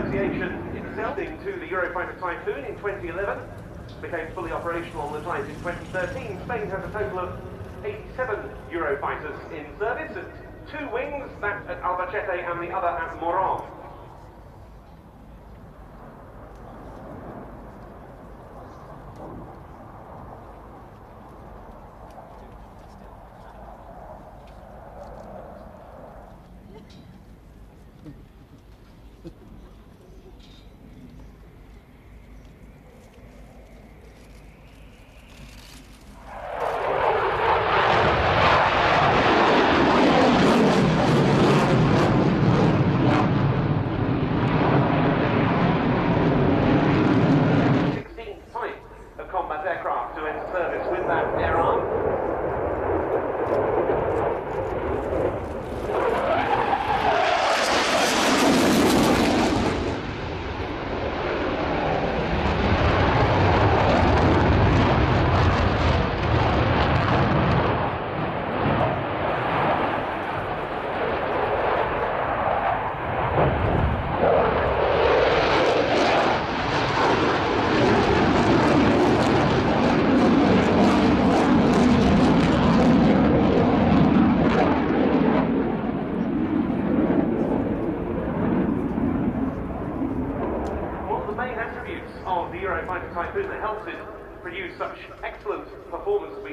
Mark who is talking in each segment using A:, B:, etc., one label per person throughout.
A: Association itself to the Eurofighter Typhoon in 2011. Became fully operational on the type in 2013. Spain has a total of 87 Eurofighters in service at two wings, that at Albacete and the other at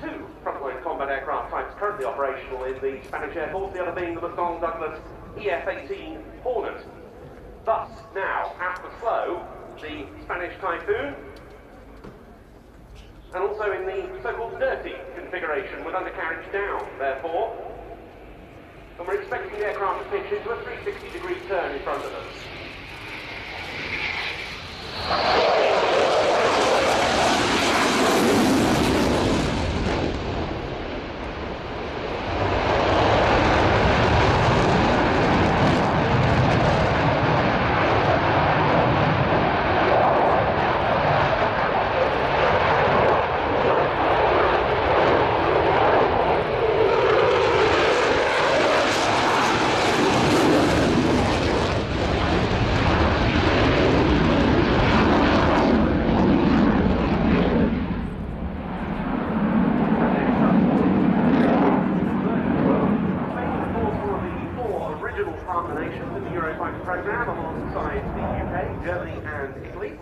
A: two frontline combat aircraft types currently operational in the Spanish Air Force, the other being the McDonnell Douglas EF-18 Hornet. Thus, now, at the flow, the Spanish Typhoon, and also in the so-called dirty configuration with undercarriage down, therefore. And we're expecting the aircraft to pitch into a 360 degree turn in front of us. and Nam alongside the UK, Germany and Italy.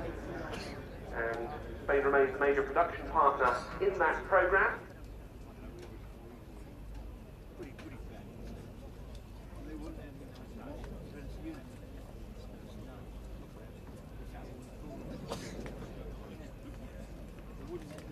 A: And Spain remains the major production partner in that programme. wouldn't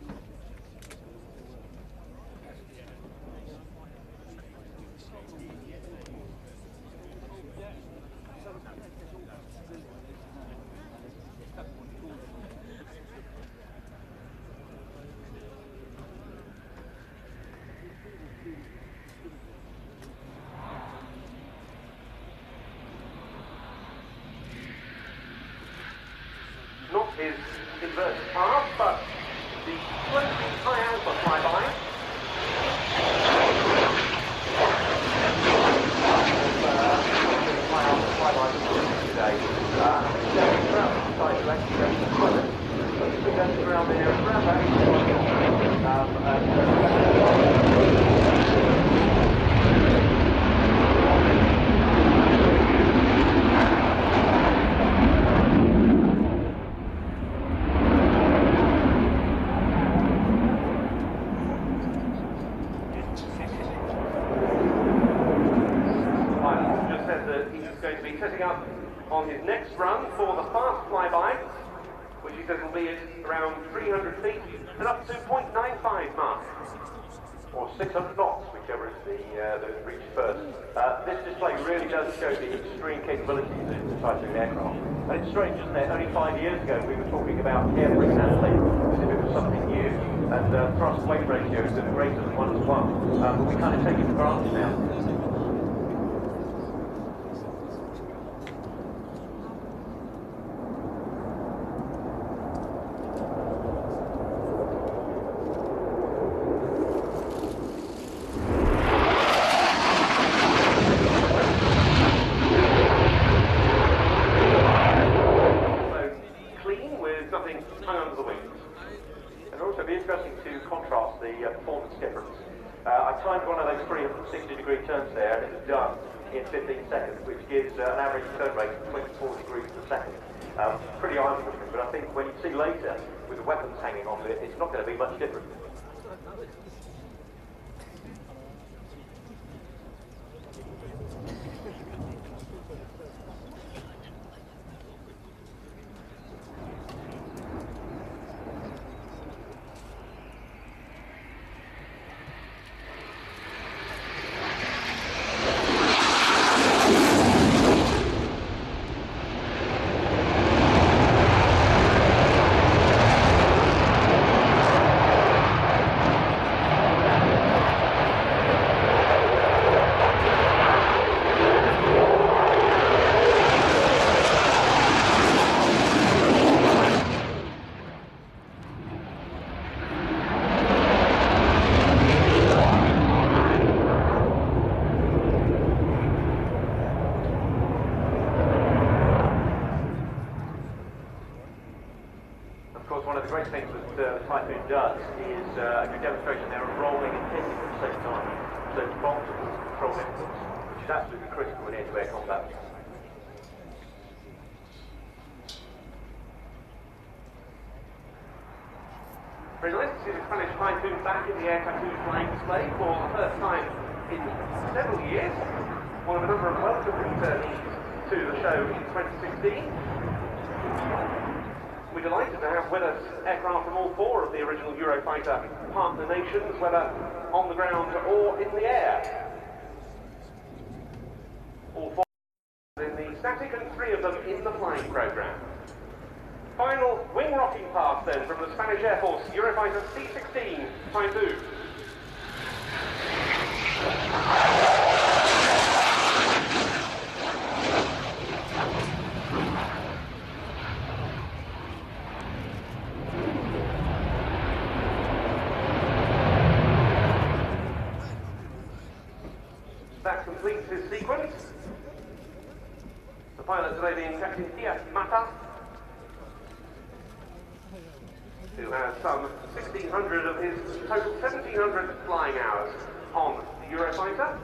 B: around the um, uh,
A: says will be at around 300 feet and up to 0.95
B: 600 knots, whichever is the uh, that reaches first. Uh, this display really does show the extreme capabilities of the Typhoon aircraft. And it's strange, isn't it? Only five years ago we were talking about airframe handling as if it was something new, and uh, thrust-weight ratios that are greater than one to one. Um, but we kind of take it for granted now.
A: So clean with hung under the wings.
B: And also it'd be interesting to contrast the uh, performance difference. Uh, I timed one of those 360 degree turns there and it was done in 15 seconds, which gives uh, an average turn rate of 24 degrees per second. Um, pretty eye-watering, but I think when you see later with the weapons hanging off it, it's not going to be much different. Of course, one of the great things that uh, Typhoon does is uh, a good demonstration there of rolling and hitting at the same time. So multiple control inputs, which is absolutely critical in air-to-air combat.
A: Journalists see the Spanish Typhoon back in the Air Tattoo flying display for the first time in several years. One of a number of welcome returns to the show in 2016. We're delighted to have with us aircraft from all four of the original Eurofighter partner nations, whether on the ground or in the air. All four in the static and three of them in the flying program. Final wing rocking pass then from the Spanish Air Force Eurofighter C-16 Typhoon. That completes his sequence. The pilot today being Captain Diaz Mata, who has some 1,600 of his total 1,700 flying hours on the Eurofighter.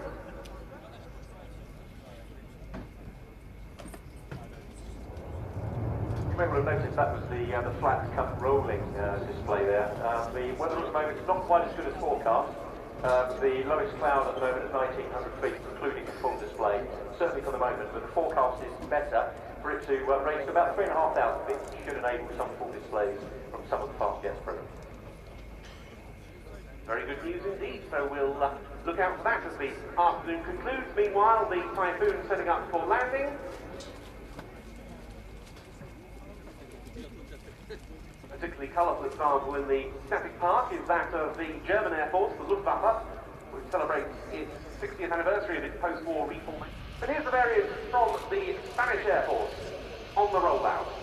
B: You may well have noticed that was the, uh, the flat cut rolling uh, display there. Uh, the weather at the moment is not quite as good as forecast. Uh, the lowest cloud at the moment is 1900 feet, including the full display, certainly for the moment, but the forecast is better for it to uh, raise to about 3,500 feet, which should enable some full displays from some of the fast jets.
A: Very good news indeed, so we'll uh, look out for that as the afternoon concludes. Meanwhile, the Typhoon setting up for landing. Particularly colourful example in the static park is that of the German Air Force, the Luftwaffe, which celebrates its 60th anniversary of its post-war reformation. But here's the variant from the Spanish Air Force on the rollout.